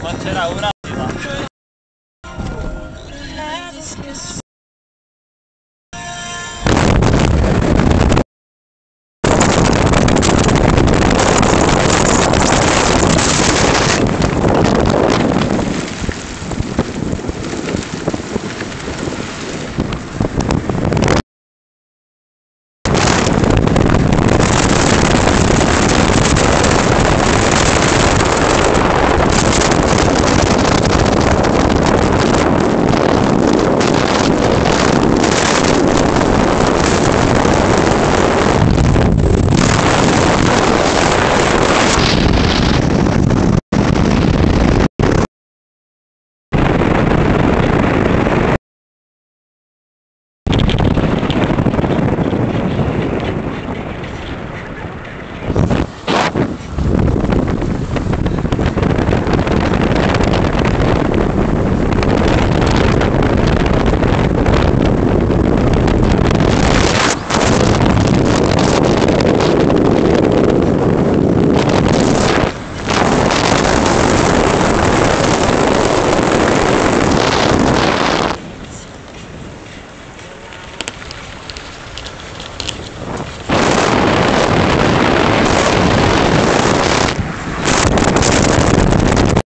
mancherà un attimo